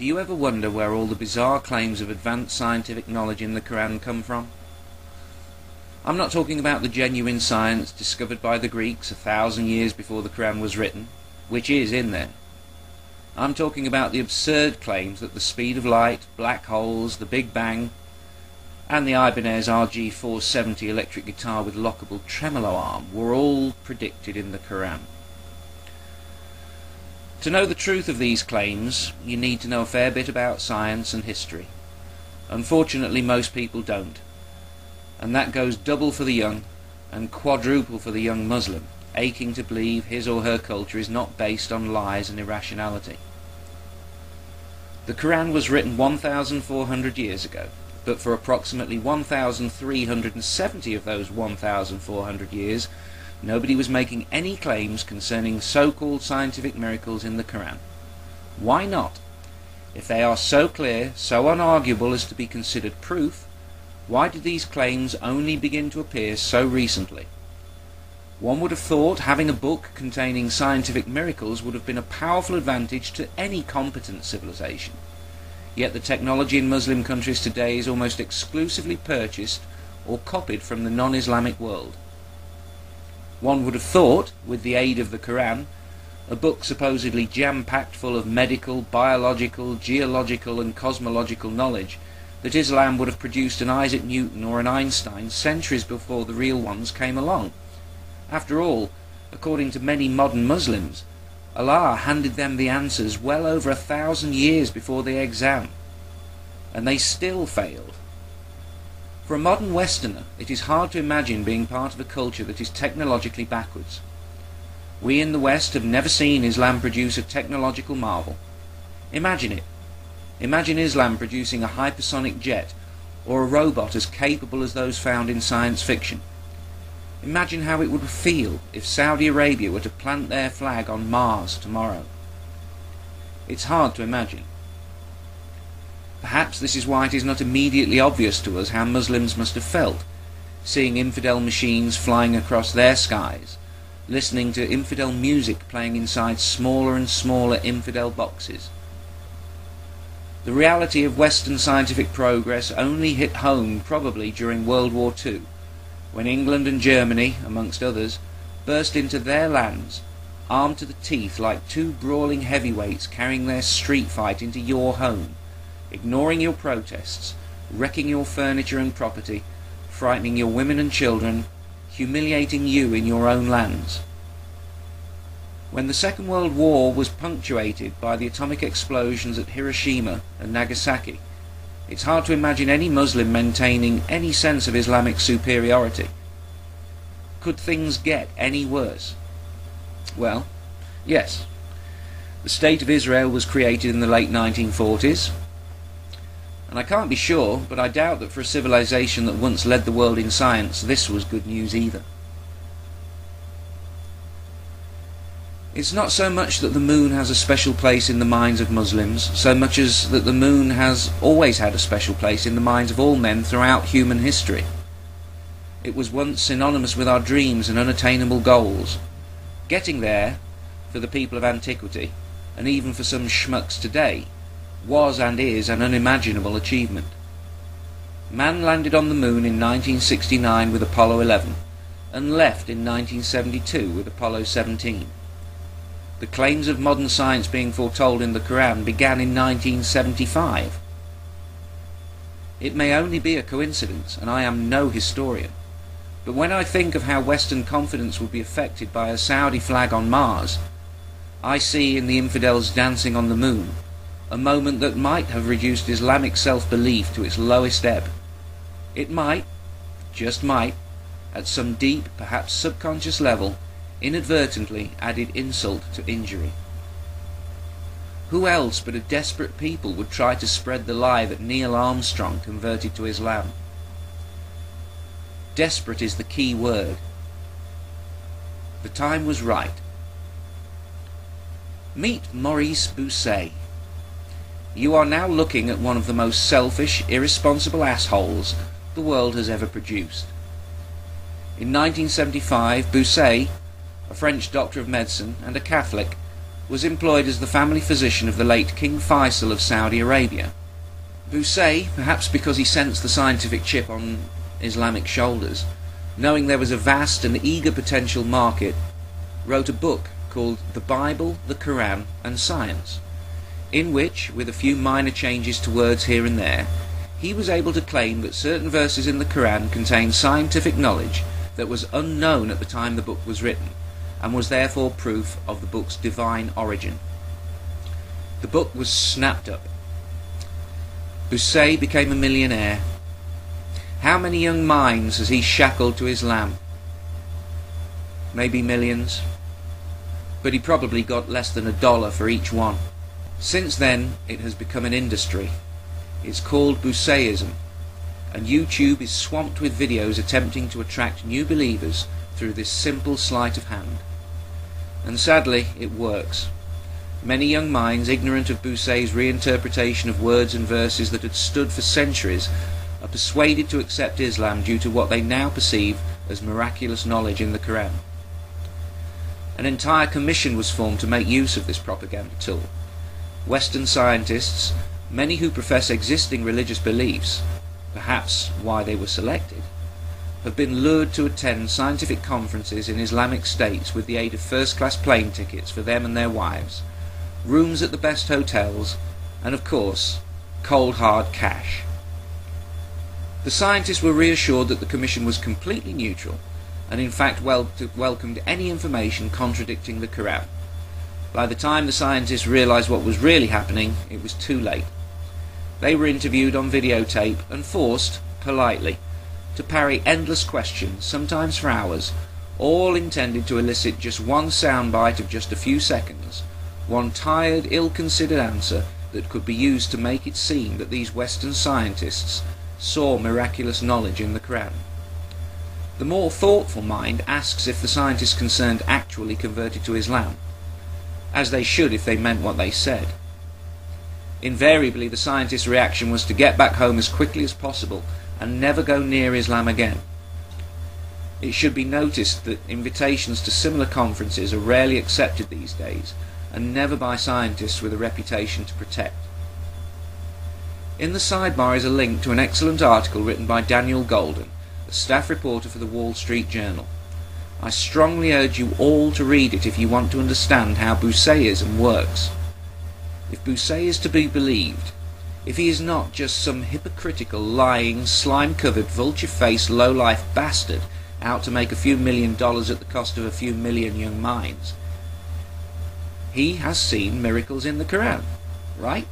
Do you ever wonder where all the bizarre claims of advanced scientific knowledge in the Quran come from? I'm not talking about the genuine science discovered by the Greeks a thousand years before the Quran was written, which is in there. I'm talking about the absurd claims that the speed of light, black holes, the Big Bang, and the Ibanez RG470 electric guitar with lockable tremolo arm were all predicted in the Quran. To know the truth of these claims, you need to know a fair bit about science and history. Unfortunately, most people don't. And that goes double for the young and quadruple for the young Muslim, aching to believe his or her culture is not based on lies and irrationality. The Quran was written 1,400 years ago, but for approximately 1,370 of those 1,400 years, Nobody was making any claims concerning so-called scientific miracles in the Quran. Why not? If they are so clear, so unarguable as to be considered proof, why did these claims only begin to appear so recently? One would have thought having a book containing scientific miracles would have been a powerful advantage to any competent civilization. Yet the technology in Muslim countries today is almost exclusively purchased or copied from the non-Islamic world. One would have thought, with the aid of the Quran, a book supposedly jam-packed full of medical, biological, geological and cosmological knowledge, that Islam would have produced an Isaac Newton or an Einstein centuries before the real ones came along. After all, according to many modern Muslims, Allah handed them the answers well over a thousand years before the exam, and they still failed. For a modern Westerner, it is hard to imagine being part of a culture that is technologically backwards. We in the West have never seen Islam produce a technological marvel. Imagine it. Imagine Islam producing a hypersonic jet or a robot as capable as those found in science fiction. Imagine how it would feel if Saudi Arabia were to plant their flag on Mars tomorrow. It's hard to imagine. Perhaps this is why it is not immediately obvious to us how Muslims must have felt, seeing infidel machines flying across their skies, listening to infidel music playing inside smaller and smaller infidel boxes. The reality of Western scientific progress only hit home probably during World War II, when England and Germany, amongst others, burst into their lands, armed to the teeth like two brawling heavyweights carrying their street fight into your home ignoring your protests, wrecking your furniture and property, frightening your women and children, humiliating you in your own lands. When the Second World War was punctuated by the atomic explosions at Hiroshima and Nagasaki, it's hard to imagine any Muslim maintaining any sense of Islamic superiority. Could things get any worse? Well, yes. The State of Israel was created in the late 1940s, and I can't be sure, but I doubt that for a civilization that once led the world in science, this was good news either. It's not so much that the moon has a special place in the minds of Muslims, so much as that the moon has always had a special place in the minds of all men throughout human history. It was once synonymous with our dreams and unattainable goals. Getting there, for the people of antiquity, and even for some schmucks today, was and is an unimaginable achievement. Man landed on the moon in 1969 with Apollo 11 and left in 1972 with Apollo 17. The claims of modern science being foretold in the Quran began in 1975. It may only be a coincidence, and I am no historian, but when I think of how Western confidence would be affected by a Saudi flag on Mars, I see in the infidels dancing on the moon a moment that might have reduced Islamic self-belief to its lowest ebb. It might, just might, at some deep, perhaps subconscious level, inadvertently added insult to injury. Who else but a desperate people would try to spread the lie that Neil Armstrong converted to Islam? Desperate is the key word. The time was right. Meet Maurice Bucaille. You are now looking at one of the most selfish, irresponsible assholes the world has ever produced. In 1975, Bucaille, a French doctor of medicine and a Catholic, was employed as the family physician of the late King Faisal of Saudi Arabia. Bucaille, perhaps because he sensed the scientific chip on Islamic shoulders, knowing there was a vast and eager potential market, wrote a book called The Bible, the Quran and Science, in which, with a few minor changes to words here and there, he was able to claim that certain verses in the Quran contained scientific knowledge that was unknown at the time the book was written, and was therefore proof of the book's divine origin. The book was snapped up Bucaille became a millionaire. How many young minds has he shackled to his Islam? Maybe millions. But he probably got less than a dollar for each one. Since then, it has become an industry. It's called Bucailleism, and YouTube is swamped with videos attempting to attract new believers through this simple sleight of hand. And sadly, it works. Many young minds, ignorant of Bucaille's reinterpretation of words and verses that had stood for centuries, are persuaded to accept Islam due to what they now perceive as miraculous knowledge in the Quran. An entire commission was formed to make use of this propaganda tool. Western scientists, many who profess existing religious beliefs, perhaps why they were selected, have been lured to attend scientific conferences in Islamic states with the aid of first-class plane tickets for them and their wives, rooms at the best hotels, and of course, cold hard cash. The scientists were reassured that the Commission was completely neutral and in fact wel welcomed any information contradicting the Quran. By the time the scientists realized what was really happening, it was too late. They were interviewed on videotape and forced, politely, to parry endless questions, sometimes for hours, all intended to elicit just one soundbite of just a few seconds, one tired, ill-considered answer that could be used to make it seem that these Western scientists saw miraculous knowledge in the Quran. The more thoughtful mind asks if the scientists concerned actually converted to Islam, as they should if they meant what they said. Invariably, the scientist's reaction was to get back home as quickly as possible and never go near Islam again. It should be noticed that invitations to similar conferences are rarely accepted these days, and never by scientists with a reputation to protect. In the sidebar is a link to an excellent article written by Daniel Golden, a staff reporter for the Wall Street Journal. I strongly urge you all to read it if you want to understand how Bucailleism works. If Bucaille is to be believed, if he is not just some hypocritical, lying, slime-covered, vulture-faced, low-life bastard out to make a few million dollars at the cost of a few million young minds, he has seen miracles in the Quran, right?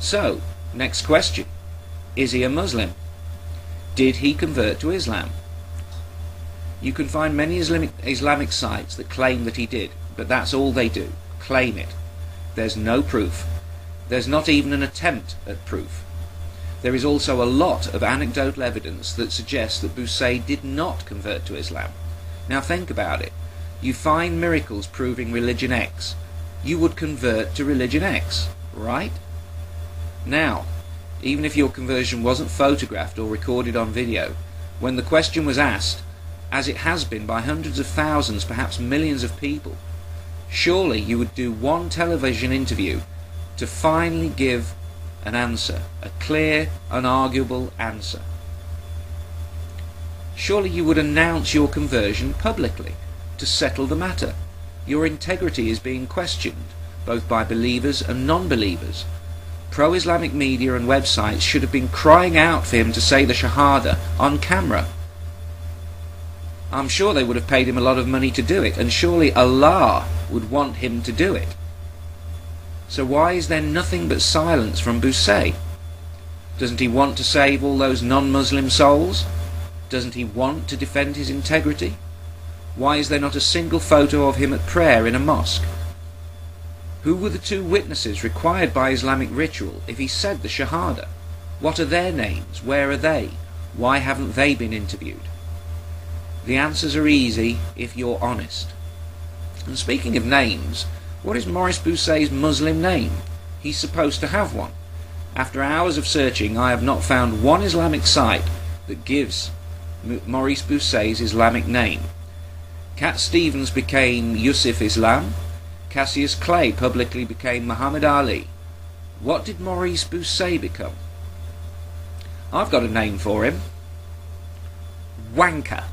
So, next question. Is he a Muslim? Did he convert to Islam? You can find many Islamic, Islamic sites that claim that he did, but that's all they do. Claim it. There's no proof. There's not even an attempt at proof. There is also a lot of anecdotal evidence that suggests that Bucaille did not convert to Islam. Now think about it you find miracles proving religion X, you would convert to religion X, right? Now, even if your conversion wasn't photographed or recorded on video, when the question was asked, as it has been by hundreds of thousands, perhaps millions of people, surely you would do one television interview to finally give an answer, a clear, unarguable answer. Surely you would announce your conversion publicly to settle the matter. Your integrity is being questioned, both by believers and non-believers. Pro-Islamic media and websites should have been crying out for him to say the Shahada on camera. I'm sure they would have paid him a lot of money to do it, and surely Allah would want him to do it. So why is there nothing but silence from Bucaille? Doesn't he want to save all those non-Muslim souls? Doesn't he want to defend his integrity? Why is there not a single photo of him at prayer in a mosque? Who were the two witnesses required by Islamic ritual if he said the Shahada? What are their names? Where are they? Why haven't they been interviewed? The answers are easy if you're honest. And speaking of names, what is Maurice Bucaille's Muslim name? He's supposed to have one. After hours of searching, I have not found one Islamic site that gives Maurice Bucaille's Islamic name. Cat Stevens became Yusuf Islam. Cassius Clay publicly became Muhammad Ali. What did Maurice Bucaille become? I've got a name for him. Wanker.